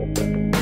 uh,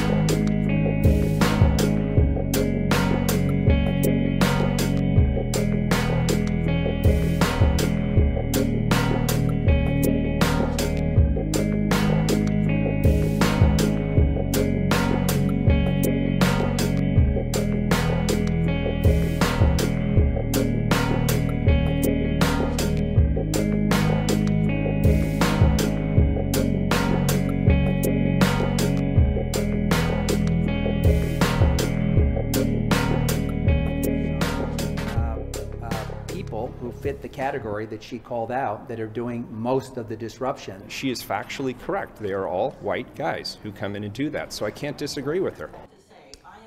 who fit the category that she called out that are doing most of the disruption. She is factually correct. They are all white guys who come in and do that. So I can't disagree with her.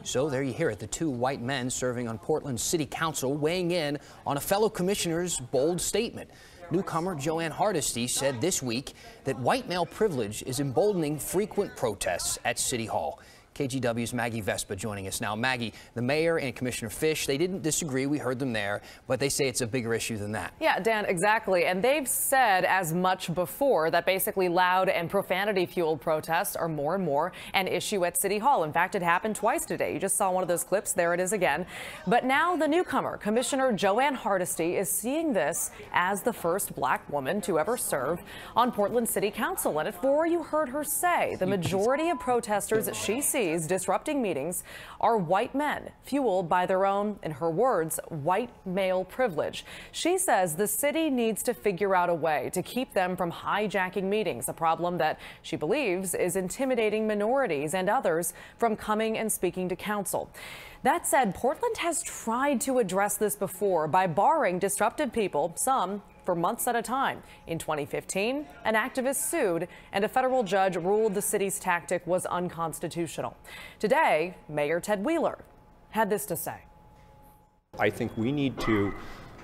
So there you hear it, the two white men serving on Portland City Council weighing in on a fellow commissioner's bold statement. Newcomer Jo Ann Hardesty said this week that white male privilege is emboldening frequent protests at City Hall. KGW's Maggie Vespa joining us now. Maggie, the mayor and Commissioner Fish, they didn't disagree. We heard them there, but they say it's a bigger issue than that. Yeah, Dan, exactly. And they've said as much before that basically loud and profanity fueled protests are more and more an issue at City Hall. In fact, it happened twice today. You just saw one of those clips. There it is again. But now the newcomer, Commissioner Jo Ann Hardesty, is seeing this as the first black woman to ever serve on Portland City Council. And before you heard her say, the majority of protesters that she sees disrupting meetings are white men, fueled by their own, in her words, white male privilege. She says the city needs to figure out a way to keep them from hijacking meetings, a problem that she believes is intimidating minorities and others from coming and speaking to council. That said, Portland has tried to address this before by barring disruptive people, some for months at a time. In 2015, an activist sued, and a federal judge ruled the city's tactic was unconstitutional. Today, Mayor Ted Wheeler had this to say. I think we need to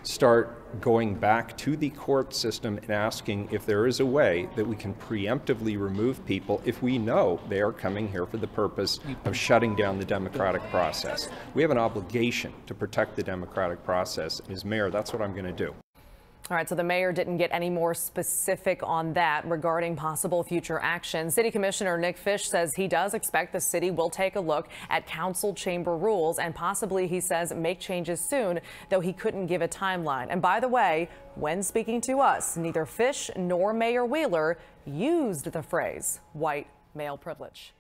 start going back to the court system and asking if there is a way that we can preemptively remove people if we know they are coming here for the purpose of shutting down the democratic process. We have an obligation to protect the democratic process. As mayor, that's what I'm going to do. All right, so the mayor didn't get any more specific on that regarding possible future action. City Commissioner Nick Fish says he does expect the city will take a look at council chamber rules and possibly, he says, make changes soon, though he couldn't give a timeline. And by the way, when speaking to us, neither Fish nor Mayor Wheeler used the phrase white male privilege.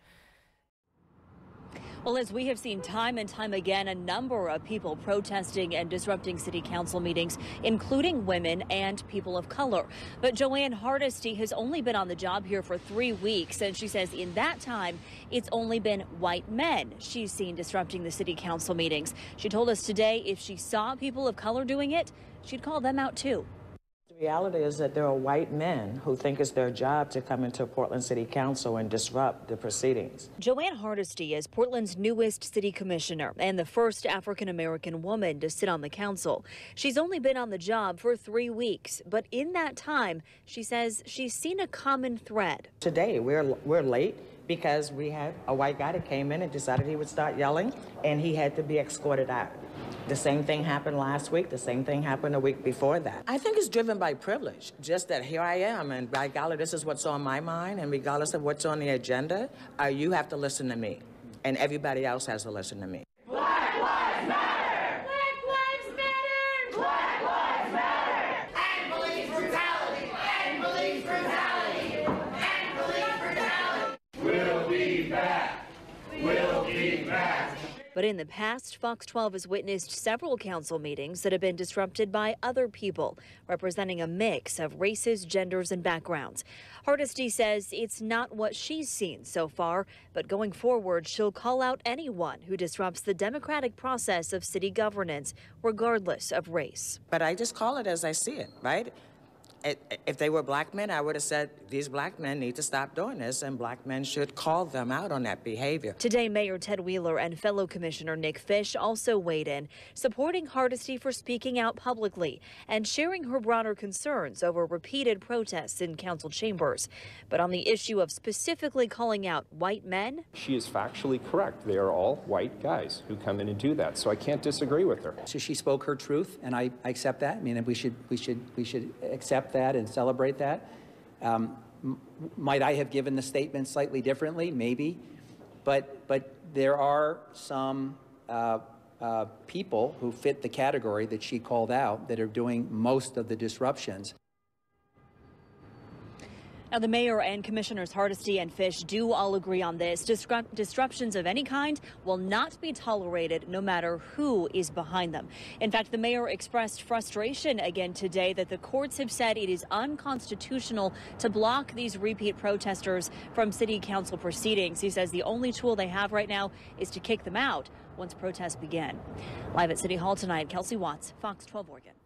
Well, as we have seen time and time again, a number of people protesting and disrupting city council meetings, including women and people of color. But Jo Ann Hardesty has only been on the job here for three weeks, and she says in that time, it's only been white men she's seen disrupting the city council meetings. She told us today if she saw people of color doing it, she'd call them out too. The reality is that there are white men who think it's their job to come into Portland City Council and disrupt the proceedings. Jo Ann Hardesty is Portland's newest city commissioner and the first African American woman to sit on the council. She's only been on the job for three weeks, but in that time, she says she's seen a common thread. Today, we're, we're late because we had a white guy that came in and decided he would start yelling, and he had to be escorted out. The same thing happened last week. The same thing happened a week before that. I think it's driven by privilege. Just that here I am, and by golly, this is what's on my mind, and regardless of what's on the agenda, uh, you have to listen to me, and everybody else has to listen to me. Black Lives Matter! Black Lives Matter! Black Lives Matter! And police brutality! And police brutality! And police brutality! We'll be back! We'll be back! But in the past, Fox 12 has witnessed several council meetings that have been disrupted by other people, representing a mix of races, genders, and backgrounds. Hardesty says it's not what she's seen so far, but going forward, she'll call out anyone who disrupts the democratic process of city governance, regardless of race. But I just call it as I see it, right? If they were black men, I would have said these black men need to stop doing this, and black men should call them out on that behavior. Today, Mayor Ted Wheeler and fellow Commissioner Nick Fish also weighed in, supporting Hardesty for speaking out publicly and sharing her broader concerns over repeated protests in council chambers. But on the issue of specifically calling out white men, she is factually correct. They are all white guys who come in and do that. So I can't disagree with her. So she spoke her truth, and I, I accept that. I mean, we should we should we should accept that and celebrate that. Um, might I have given the statement slightly differently? Maybe. But, but there are some uh, uh, people who fit the category that she called out that are doing most of the disruptions. Now, the mayor and commissioners Hardesty and Fish do all agree on this. Disrupt- disruptions of any kind will not be tolerated no matter who is behind them. In fact, the mayor expressed frustration again today that the courts have said it is unconstitutional to block these repeat protesters from city council proceedings. He says the only tool they have right now is to kick them out once protests begin. Live at City Hall tonight, Kelsey Watts, Fox 12 Oregon.